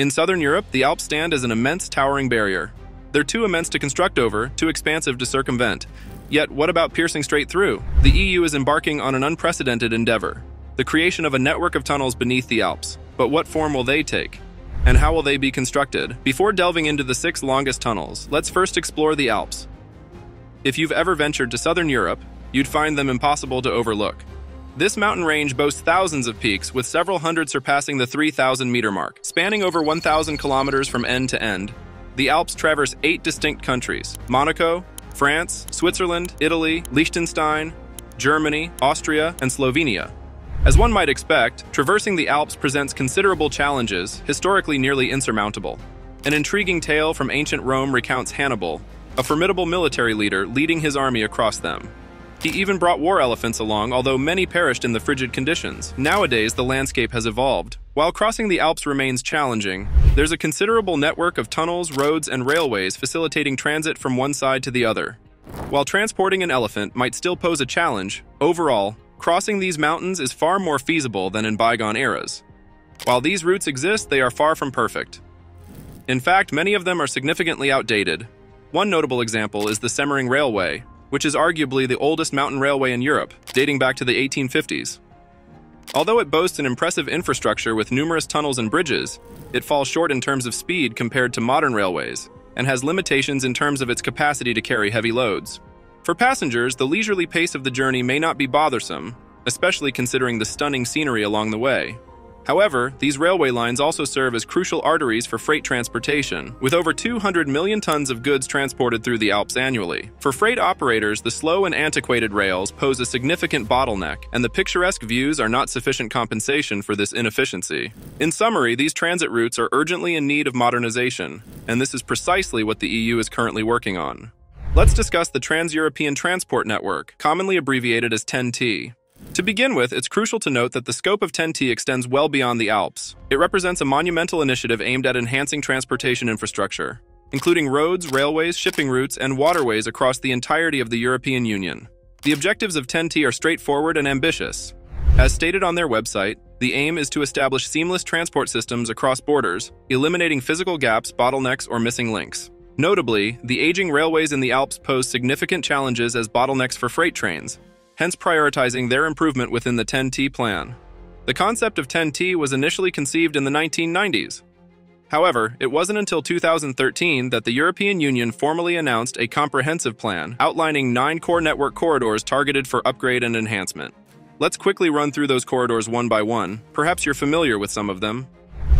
In southern Europe, the Alps stand as an immense towering barrier. They're too immense to construct over, too expansive to circumvent. Yet, what about piercing straight through? The EU is embarking on an unprecedented endeavor the creation of a network of tunnels beneath the Alps. But what form will they take? And how will they be constructed? Before delving into the six longest tunnels, let's first explore the Alps. If you've ever ventured to southern Europe, you'd find them impossible to overlook. This mountain range boasts thousands of peaks, with several hundred surpassing the 3,000 meter mark. Spanning over 1,000 kilometers from end to end, the Alps traverse eight distinct countries Monaco, France, Switzerland, Italy, Liechtenstein, Germany, Austria, and Slovenia. As one might expect, traversing the Alps presents considerable challenges, historically nearly insurmountable. An intriguing tale from ancient Rome recounts Hannibal, a formidable military leader leading his army across them. He even brought war elephants along, although many perished in the frigid conditions. Nowadays, the landscape has evolved. While crossing the Alps remains challenging, there's a considerable network of tunnels, roads, and railways facilitating transit from one side to the other. While transporting an elephant might still pose a challenge, overall, crossing these mountains is far more feasible than in bygone eras. While these routes exist, they are far from perfect. In fact, many of them are significantly outdated. One notable example is the Semmering Railway, which is arguably the oldest mountain railway in Europe, dating back to the 1850s. Although it boasts an impressive infrastructure with numerous tunnels and bridges, it falls short in terms of speed compared to modern railways, and has limitations in terms of its capacity to carry heavy loads. For passengers, the leisurely pace of the journey may not be bothersome, especially considering the stunning scenery along the way. However, these railway lines also serve as crucial arteries for freight transportation, with over 200 million tons of goods transported through the Alps annually. For freight operators, the slow and antiquated rails pose a significant bottleneck, and the picturesque views are not sufficient compensation for this inefficiency. In summary, these transit routes are urgently in need of modernization, and this is precisely what the EU is currently working on. Let's discuss the Trans-European Transport Network, commonly abbreviated as TEN-T. To begin with, it's crucial to note that the scope of TEN-T extends well beyond the Alps. It represents a monumental initiative aimed at enhancing transportation infrastructure, including roads, railways, shipping routes, and waterways across the entirety of the European Union. The objectives of TEN-T are straightforward and ambitious. As stated on their website, the aim is to establish seamless transport systems across borders, eliminating physical gaps, bottlenecks, or missing links. Notably, the aging railways in the Alps pose significant challenges as bottlenecks for freight trains, hence prioritizing their improvement within the TEN-T plan. The concept of TEN-T was initially conceived in the 1990s. However, it wasn't until 2013 that the European Union formally announced a comprehensive plan outlining nine core network corridors targeted for upgrade and enhancement. Let's quickly run through those corridors one by one. Perhaps you're familiar with some of them.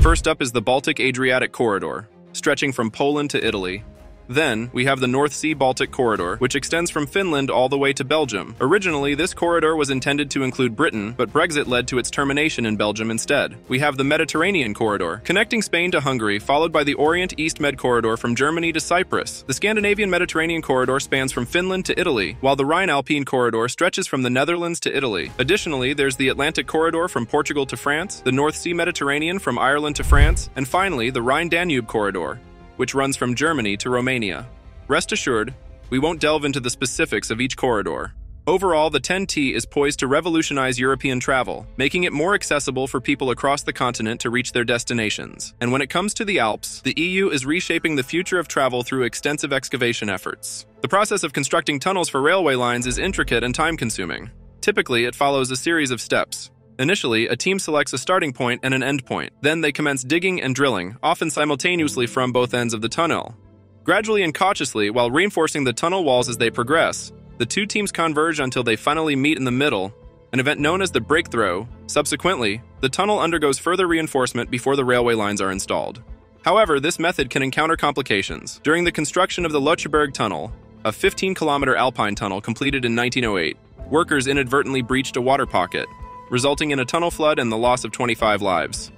First up is the Baltic Adriatic Corridor, stretching from Poland to Italy. Then, we have the North Sea Baltic Corridor, which extends from Finland all the way to Belgium. Originally, this corridor was intended to include Britain, but Brexit led to its termination in Belgium instead. We have the Mediterranean Corridor, connecting Spain to Hungary, followed by the Orient East Med Corridor from Germany to Cyprus. The Scandinavian Mediterranean Corridor spans from Finland to Italy, while the Rhine Alpine Corridor stretches from the Netherlands to Italy. Additionally, there's the Atlantic Corridor from Portugal to France, the North Sea Mediterranean from Ireland to France, and finally, the Rhine Danube Corridor, which runs from Germany to Romania. Rest assured, we won't delve into the specifics of each corridor. Overall, the TEN-T is poised to revolutionize European travel, making it more accessible for people across the continent to reach their destinations. And when it comes to the Alps, the EU is reshaping the future of travel through extensive excavation efforts. The process of constructing tunnels for railway lines is intricate and time-consuming. Typically, it follows a series of steps, Initially, a team selects a starting point and an end point. Then they commence digging and drilling, often simultaneously from both ends of the tunnel. Gradually and cautiously, while reinforcing the tunnel walls as they progress, the two teams converge until they finally meet in the middle, an event known as the breakthrough. Subsequently, the tunnel undergoes further reinforcement before the railway lines are installed. However, this method can encounter complications. During the construction of the Lötschberg Tunnel, a 15 kilometer alpine tunnel completed in 1908, workers inadvertently breached a water pocket, resulting in a tunnel flood and the loss of 25 lives.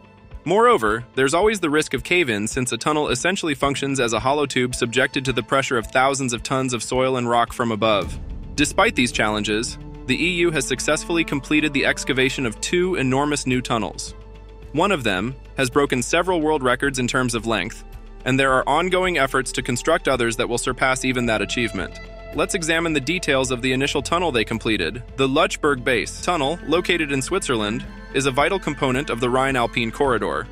Moreover, there's always the risk of cave-in since a tunnel essentially functions as a hollow tube subjected to the pressure of thousands of tons of soil and rock from above. Despite these challenges, the EU has successfully completed the excavation of two enormous new tunnels. One of them has broken several world records in terms of length, and there are ongoing efforts to construct others that will surpass even that achievement. Let's examine the details of the initial tunnel they completed. The Lötschberg Base tunnel, located in Switzerland, is a vital component of the Rhine Alpine corridor,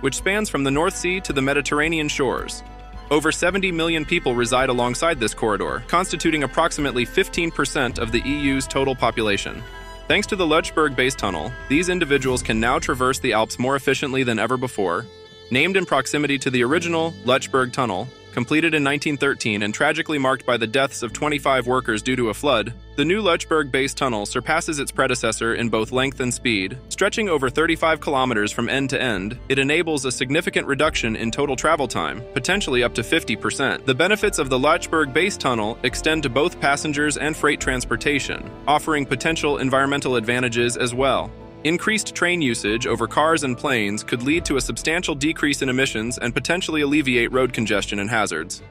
which spans from the North Sea to the Mediterranean shores. Over 70 million people reside alongside this corridor, constituting approximately 15% of the EU's total population. Thanks to the Lötschberg Base Tunnel, these individuals can now traverse the Alps more efficiently than ever before. Named in proximity to the original Lötschberg Tunnel, completed in 1913 and tragically marked by the deaths of 25 workers due to a flood, the new Lötschberg base tunnel surpasses its predecessor in both length and speed. Stretching over 35 kilometers from end to end, it enables a significant reduction in total travel time, potentially up to 50%. The benefits of the Lötschberg base tunnel extend to both passengers and freight transportation, offering potential environmental advantages as well. Increased train usage over cars and planes could lead to a substantial decrease in emissions and potentially alleviate road congestion and hazards.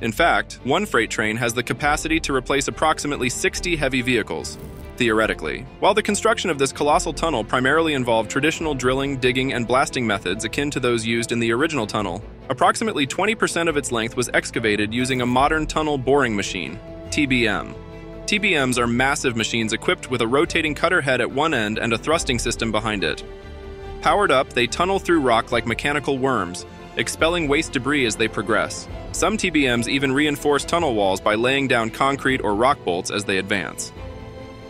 In fact, one freight train has the capacity to replace approximately 60 heavy vehicles, theoretically. While the construction of this colossal tunnel primarily involved traditional drilling, digging, and blasting methods akin to those used in the original tunnel, approximately 20% of its length was excavated using a modern tunnel boring machine, TBM. TBMs are massive machines equipped with a rotating cutter head at one end and a thrusting system behind it. Powered up, they tunnel through rock like mechanical worms, expelling waste debris as they progress. Some TBMs even reinforce tunnel walls by laying down concrete or rock bolts as they advance.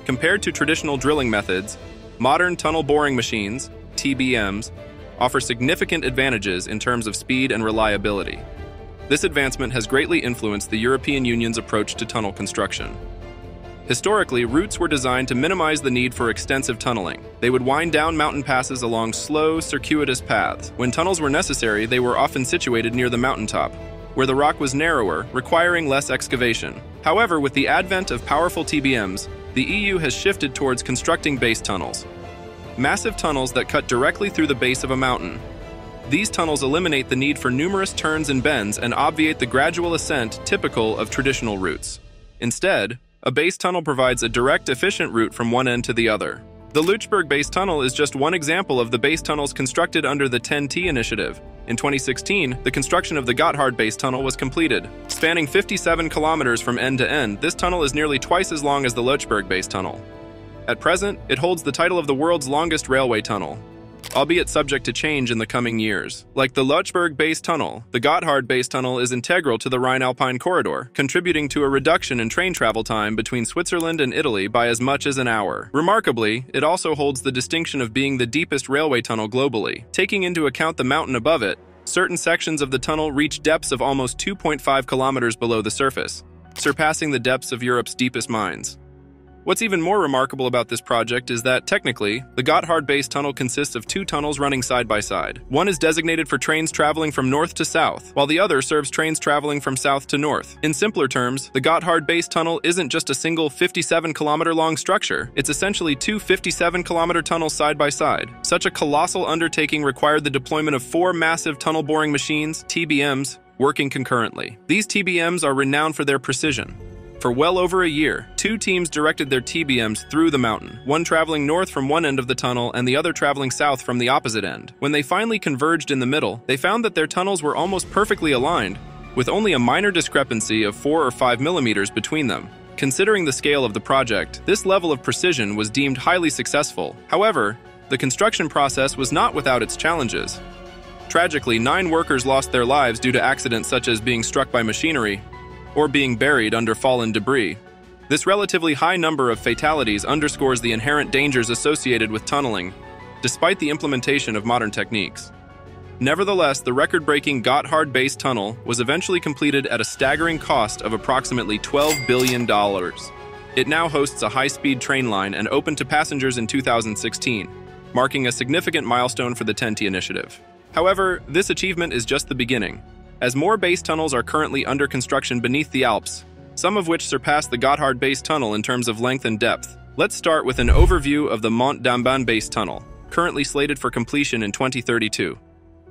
Compared to traditional drilling methods, modern tunnel boring machines, TBMs, offer significant advantages in terms of speed and reliability. This advancement has greatly influenced the European Union's approach to tunnel construction. Historically, routes were designed to minimize the need for extensive tunneling. They would wind down mountain passes along slow, circuitous paths. When tunnels were necessary, they were often situated near the mountaintop, where the rock was narrower, requiring less excavation. However, with the advent of powerful TBMs, the EU has shifted towards constructing base tunnels. Massive tunnels that cut directly through the base of a mountain. These tunnels eliminate the need for numerous turns and bends and obviate the gradual ascent typical of traditional routes. Instead, a base tunnel provides a direct, efficient route from one end to the other. The Lötschberg Base Tunnel is just one example of the base tunnels constructed under the TEN-T initiative. In 2016, the construction of the Gotthard Base Tunnel was completed. Spanning 57 kilometers from end to end, this tunnel is nearly twice as long as the Lötschberg Base Tunnel. At present, it holds the title of the world's longest railway tunnel, albeit subject to change in the coming years. Like the Lötschberg Base Tunnel, the Gotthard Base Tunnel is integral to the Rhine-Alpine corridor, contributing to a reduction in train travel time between Switzerland and Italy by as much as an hour. Remarkably, it also holds the distinction of being the deepest railway tunnel globally. Taking into account the mountain above it, certain sections of the tunnel reach depths of almost 2.5 kilometers below the surface, surpassing the depths of Europe's deepest mines. What's even more remarkable about this project is that, technically, the Gotthard Base Tunnel consists of two tunnels running side by side. One is designated for trains traveling from north to south, while the other serves trains traveling from south to north. In simpler terms, the Gotthard Base Tunnel isn't just a single 57 kilometer long structure, it's essentially two 57 kilometer tunnels side by side. Such a colossal undertaking required the deployment of four massive tunnel boring machines, TBMs, working concurrently. These TBMs are renowned for their precision. For well over a year, two teams directed their TBMs through the mountain, one traveling north from one end of the tunnel and the other traveling south from the opposite end. When they finally converged in the middle, they found that their tunnels were almost perfectly aligned, with only a minor discrepancy of 4 or 5 millimeters between them. Considering the scale of the project, this level of precision was deemed highly successful. However, the construction process was not without its challenges. Tragically, nine workers lost their lives due to accidents such as being struck by machinery, or being buried under fallen debris. This relatively high number of fatalities underscores the inherent dangers associated with tunneling, despite the implementation of modern techniques. Nevertheless, the record-breaking Gotthard Base Tunnel was eventually completed at a staggering cost of approximately $12 billion. It now hosts a high-speed train line and opened to passengers in 2016, marking a significant milestone for the TEN-T initiative. However, this achievement is just the beginning as more base tunnels are currently under construction beneath the Alps, some of which surpass the Gotthard Base Tunnel in terms of length and depth. Let's start with an overview of the Mont d'Ambin Base Tunnel, currently slated for completion in 2032.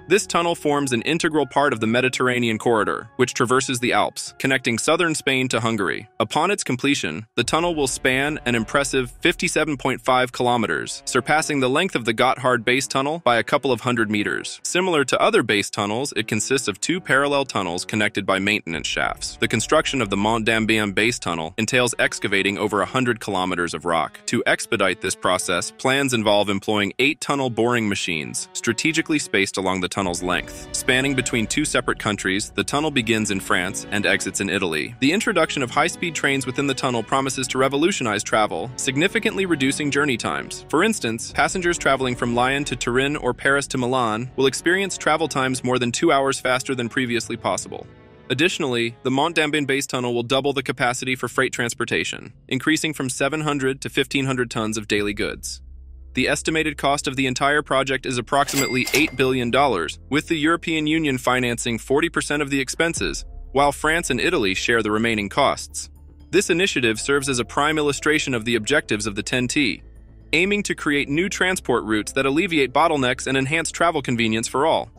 This tunnel forms an integral part of the Mediterranean corridor, which traverses the Alps, connecting southern Spain to Hungary. Upon its completion, the tunnel will span an impressive 57.5 kilometers, surpassing the length of the Gotthard base tunnel by a couple of hundred meters. Similar to other base tunnels, it consists of two parallel tunnels connected by maintenance shafts. The construction of the Mont d'Ambin base tunnel entails excavating over 100 kilometers of rock. To expedite this process, plans involve employing eight tunnel boring machines, strategically spaced along the tunnel tunnel's length. Spanning between two separate countries, the tunnel begins in France and exits in Italy. The introduction of high-speed trains within the tunnel promises to revolutionize travel, significantly reducing journey times. For instance, passengers traveling from Lyon to Turin or Paris to Milan will experience travel times more than two hours faster than previously possible. Additionally, the Mont d'Ambin base tunnel will double the capacity for freight transportation, increasing from 700 to 1,500 tons of daily goods. The estimated cost of the entire project is approximately $8 billion, with the European Union financing 40% of the expenses, while France and Italy share the remaining costs. This initiative serves as a prime illustration of the objectives of the TEN-T, aiming to create new transport routes that alleviate bottlenecks and enhance travel convenience for all.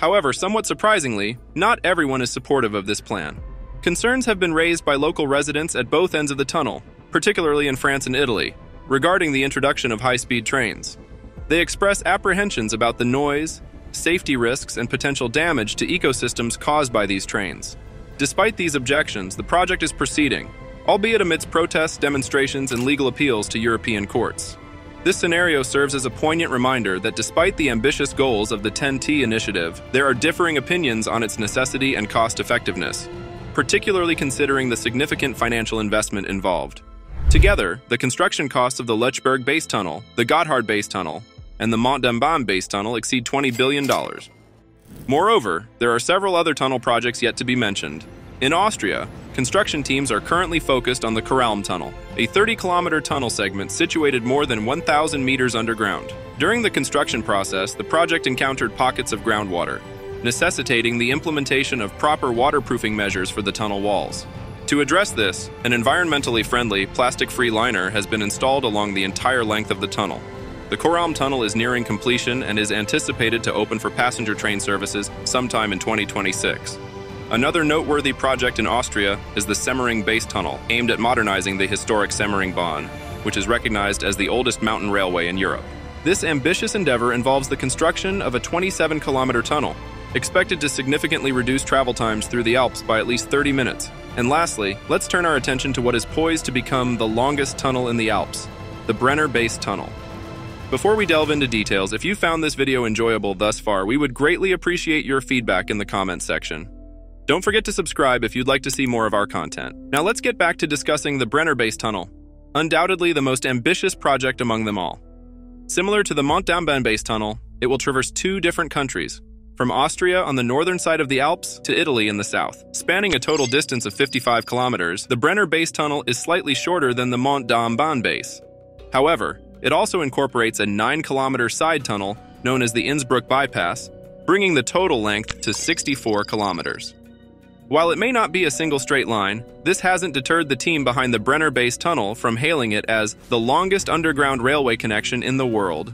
However, somewhat surprisingly, not everyone is supportive of this plan. Concerns have been raised by local residents at both ends of the tunnel, particularly in France and Italy, regarding the introduction of high-speed trains. They express apprehensions about the noise, safety risks, and potential damage to ecosystems caused by these trains. Despite these objections, the project is proceeding, albeit amidst protests, demonstrations, and legal appeals to European courts. This scenario serves as a poignant reminder that despite the ambitious goals of the TEN-T initiative, there are differing opinions on its necessity and cost effectiveness, particularly considering the significant financial investment involved. Together, the construction costs of the Lötschberg Base Tunnel, the Gotthard Base Tunnel, and the Mont d'Ambin Base Tunnel exceed $20 billion. Moreover, there are several other tunnel projects yet to be mentioned. In Austria, construction teams are currently focused on the Koralm Tunnel, a 30-kilometer tunnel segment situated more than 1,000 meters underground. During the construction process, the project encountered pockets of groundwater, necessitating the implementation of proper waterproofing measures for the tunnel walls. To address this, an environmentally friendly, plastic-free liner has been installed along the entire length of the tunnel. The Koralm Tunnel is nearing completion and is anticipated to open for passenger train services sometime in 2026. Another noteworthy project in Austria is the Semmering Base Tunnel, aimed at modernizing the historic Semmering Bahn, which is recognized as the oldest mountain railway in Europe. This ambitious endeavor involves the construction of a 27-kilometer tunnel, expected to significantly reduce travel times through the Alps by at least 30 minutes. And lastly, let's turn our attention to what is poised to become the longest tunnel in the Alps, the Brenner Base Tunnel. Before we delve into details, if you found this video enjoyable thus far, we would greatly appreciate your feedback in the comments section. Don't forget to subscribe if you'd like to see more of our content. Now let's get back to discussing the Brenner Base Tunnel, undoubtedly the most ambitious project among them all. Similar to the Mont d'Ambin Base Tunnel, it will traverse two different countries, from Austria on the northern side of the Alps to Italy in the south. Spanning a total distance of 55 kilometers, the Brenner Base Tunnel is slightly shorter than the Mont d'Ambin Base. However, it also incorporates a 9-kilometer side tunnel known as the Innsbruck Bypass, bringing the total length to 64 kilometers. While it may not be a single straight line, this hasn't deterred the team behind the Brenner Base Tunnel from hailing it as the longest underground railway connection in the world.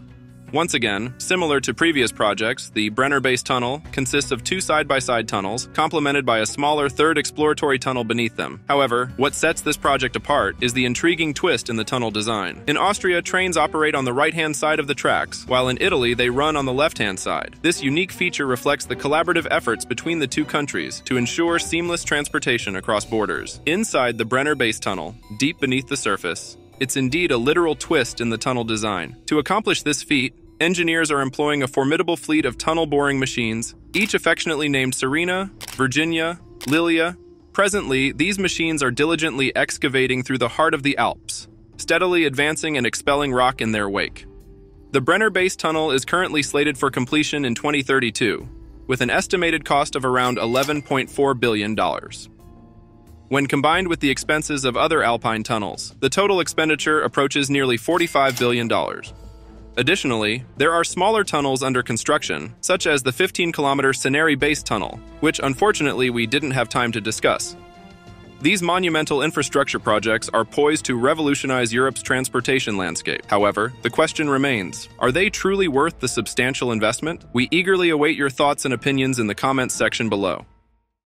Once again, similar to previous projects, the Brenner Base Tunnel consists of two side-by-side -side tunnels, complemented by a smaller third exploratory tunnel beneath them. However, what sets this project apart is the intriguing twist in the tunnel design. In Austria, trains operate on the right-hand side of the tracks, while in Italy they run on the left-hand side. This unique feature reflects the collaborative efforts between the two countries to ensure seamless transportation across borders. Inside the Brenner Base Tunnel, deep beneath the surface, it's indeed a literal twist in the tunnel design. To accomplish this feat, engineers are employing a formidable fleet of tunnel boring machines, each affectionately named Serena, Virginia, Lilia. Presently, these machines are diligently excavating through the heart of the Alps, steadily advancing and expelling rock in their wake. The Brenner Base Tunnel is currently slated for completion in 2032, with an estimated cost of around $11.4 billion. When combined with the expenses of other alpine tunnels, the total expenditure approaches nearly $45 billion. Additionally, there are smaller tunnels under construction, such as the 15-kilometer Ceneri Base Tunnel, which unfortunately we didn't have time to discuss. These monumental infrastructure projects are poised to revolutionize Europe's transportation landscape. However, the question remains, are they truly worth the substantial investment? We eagerly await your thoughts and opinions in the comments section below.